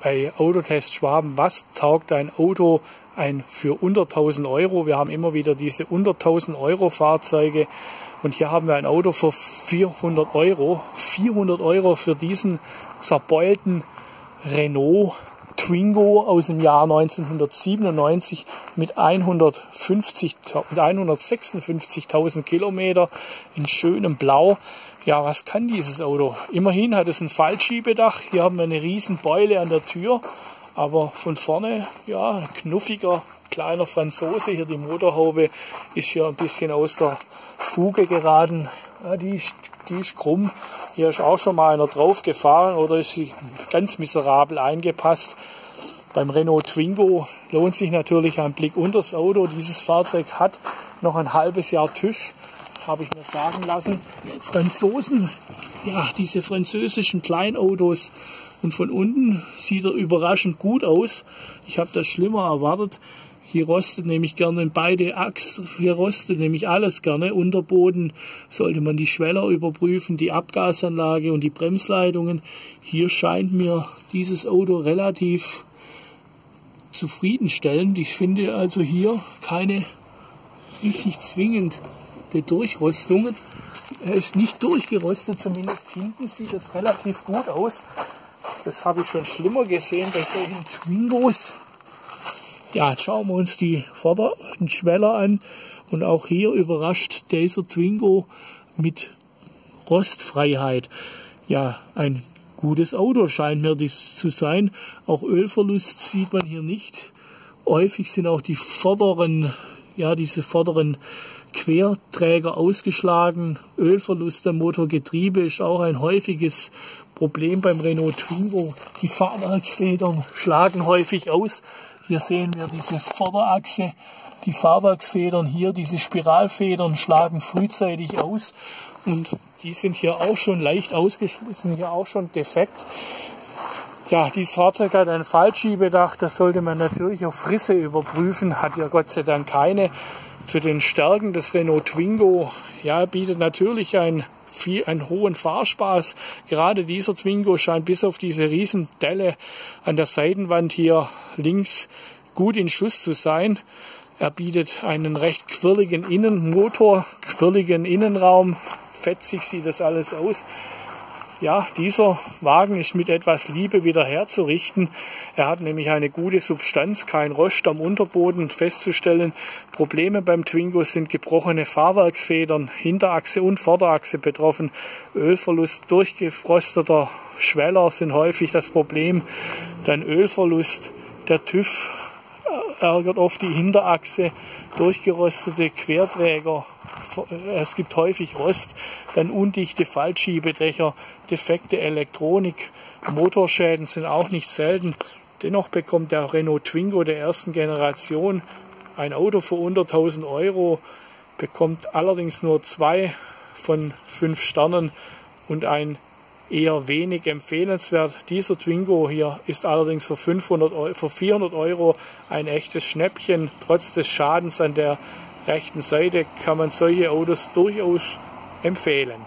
bei Autotest Schwaben, was taugt ein Auto ein für unter 1000 Euro? Wir haben immer wieder diese unter 1000 Euro Fahrzeuge und hier haben wir ein Auto für 400 Euro. 400 Euro für diesen zerbeulten Renault Twingo aus dem Jahr 1997 mit 150, mit 156.000 Kilometer in schönem Blau. Ja, was kann dieses Auto? Immerhin hat es ein Fallschiebedach. Hier haben wir eine riesen Beule an der Tür. Aber von vorne, ja, knuffiger kleiner Franzose. Hier die Motorhaube ist hier ein bisschen aus der Fuge geraten. Ja, die, ist, die ist krumm. Hier ist auch schon mal einer drauf gefahren oder ist ganz miserabel eingepasst. Beim Renault Twingo lohnt sich natürlich ein Blick unter das Auto. Dieses Fahrzeug hat noch ein halbes Jahr TÜV, habe ich mir sagen lassen. Franzosen, ja, diese französischen Kleinautos. Und von unten sieht er überraschend gut aus. Ich habe das schlimmer erwartet. Hier rostet nämlich gerne beide Achsen, hier rostet nämlich alles gerne. Unterboden sollte man die Schweller überprüfen, die Abgasanlage und die Bremsleitungen. Hier scheint mir dieses Auto relativ zufriedenstellend. Ich finde also hier keine richtig zwingende Durchrostungen. Er ist nicht durchgerostet, zumindest hinten sieht es relativ gut aus. Das habe ich schon schlimmer gesehen bei solchen Twingos. Ja, jetzt schauen wir uns die vorderen Schweller an. Und auch hier überrascht dieser Twingo mit Rostfreiheit. Ja, ein gutes Auto scheint mir dies zu sein. Auch Ölverlust sieht man hier nicht. Häufig sind auch die vorderen, ja, diese vorderen Querträger ausgeschlagen. Ölverlust am Motorgetriebe ist auch ein häufiges Problem beim Renault Twingo. Die Fahrwerksfedern schlagen häufig aus. Hier sehen wir diese Vorderachse, die Fahrwerksfedern hier, diese Spiralfedern schlagen frühzeitig aus und die sind hier auch schon leicht ausgeschlossen, hier auch schon defekt. Ja, dieses Fahrzeug hat ein Fallschiebedach, das sollte man natürlich auf Frisse überprüfen, hat ja Gott sei Dank keine. Zu den Stärken des Renault Twingo, ja, bietet natürlich ein viel, einen hohen Fahrspaß. Gerade dieser Twingo scheint bis auf diese Riesendelle an der Seitenwand hier links gut in Schuss zu sein. Er bietet einen recht quirligen Innenmotor, quirligen Innenraum. Fetzig sieht das alles aus ja, dieser Wagen ist mit etwas Liebe wieder herzurichten. Er hat nämlich eine gute Substanz, kein Rost am Unterboden festzustellen. Probleme beim Twingo sind gebrochene Fahrwerksfedern, Hinterachse und Vorderachse betroffen. Ölverlust durchgefrosteter Schweller sind häufig das Problem. Dann Ölverlust, der TÜV ärgert oft die Hinterachse, durchgerostete Querträger, es gibt häufig Rost, dann undichte Fallschiebedächer, defekte Elektronik, Motorschäden sind auch nicht selten. Dennoch bekommt der Renault Twingo der ersten Generation ein Auto für unter 1000 Euro, bekommt allerdings nur zwei von fünf Sternen und ein eher wenig empfehlenswert. Dieser Twingo hier ist allerdings für, 500 Euro, für 400 Euro ein echtes Schnäppchen. Trotz des Schadens an der rechten Seite kann man solche Autos durchaus empfehlen.